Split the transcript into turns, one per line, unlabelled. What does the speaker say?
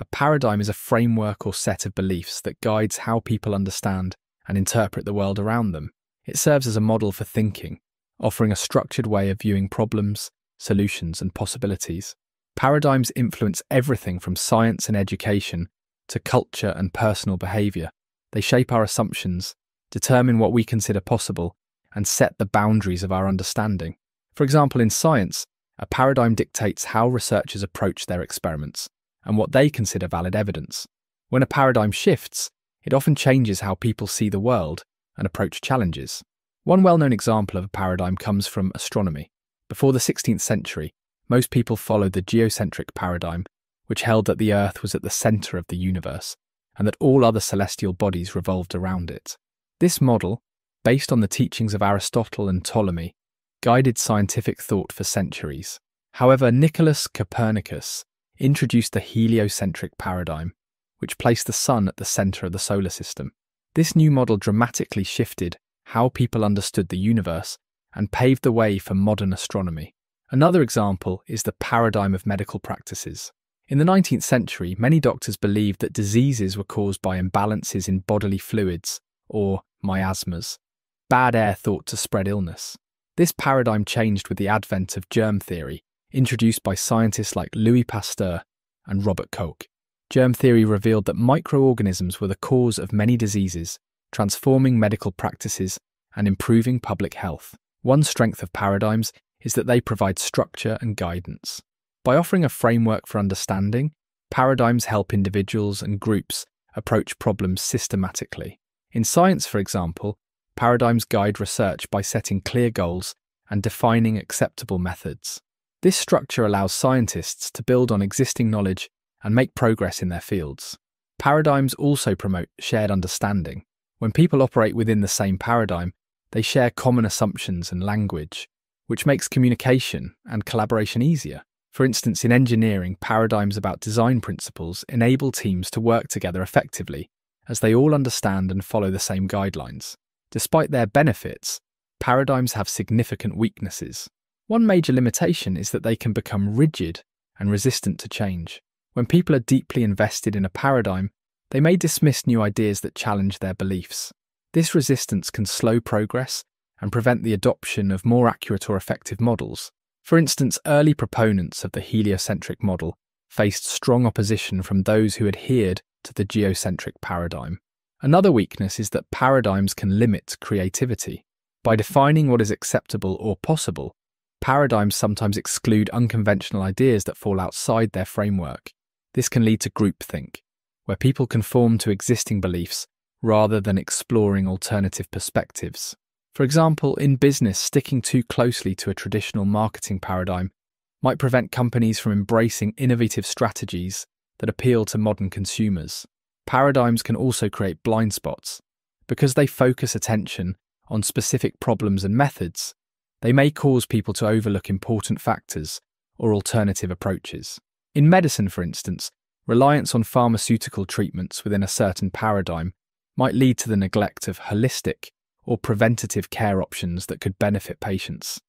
A paradigm is a framework or set of beliefs that guides how people understand and interpret the world around them. It serves as a model for thinking, offering a structured way of viewing problems, solutions, and possibilities. Paradigms influence everything from science and education to culture and personal behaviour. They shape our assumptions, determine what we consider possible, and set the boundaries of our understanding. For example, in science, a paradigm dictates how researchers approach their experiments and what they consider valid evidence. When a paradigm shifts, it often changes how people see the world and approach challenges. One well known example of a paradigm comes from astronomy. Before the 16th century, most people followed the geocentric paradigm, which held that the Earth was at the centre of the universe and that all other celestial bodies revolved around it. This model, based on the teachings of Aristotle and Ptolemy, guided scientific thought for centuries. However, Nicholas Copernicus introduced the heliocentric paradigm, which placed the Sun at the centre of the solar system. This new model dramatically shifted how people understood the universe and paved the way for modern astronomy. Another example is the paradigm of medical practices. In the 19th century, many doctors believed that diseases were caused by imbalances in bodily fluids, or miasmas, bad air thought to spread illness. This paradigm changed with the advent of germ theory, introduced by scientists like Louis Pasteur and Robert Koch. Germ theory revealed that microorganisms were the cause of many diseases, transforming medical practices and improving public health. One strength of paradigms is that they provide structure and guidance. By offering a framework for understanding, paradigms help individuals and groups approach problems systematically. In science, for example, paradigms guide research by setting clear goals and defining acceptable methods. This structure allows scientists to build on existing knowledge and make progress in their fields. Paradigms also promote shared understanding. When people operate within the same paradigm, they share common assumptions and language, which makes communication and collaboration easier. For instance, in engineering, paradigms about design principles enable teams to work together effectively as they all understand and follow the same guidelines. Despite their benefits, paradigms have significant weaknesses. One major limitation is that they can become rigid and resistant to change. When people are deeply invested in a paradigm, they may dismiss new ideas that challenge their beliefs. This resistance can slow progress and prevent the adoption of more accurate or effective models. For instance, early proponents of the heliocentric model faced strong opposition from those who adhered to the geocentric paradigm. Another weakness is that paradigms can limit creativity. By defining what is acceptable or possible, Paradigms sometimes exclude unconventional ideas that fall outside their framework. This can lead to groupthink, where people conform to existing beliefs rather than exploring alternative perspectives. For example, in business, sticking too closely to a traditional marketing paradigm might prevent companies from embracing innovative strategies that appeal to modern consumers. Paradigms can also create blind spots. Because they focus attention on specific problems and methods, they may cause people to overlook important factors or alternative approaches. In medicine, for instance, reliance on pharmaceutical treatments within a certain paradigm might lead to the neglect of holistic or preventative care options that could benefit patients.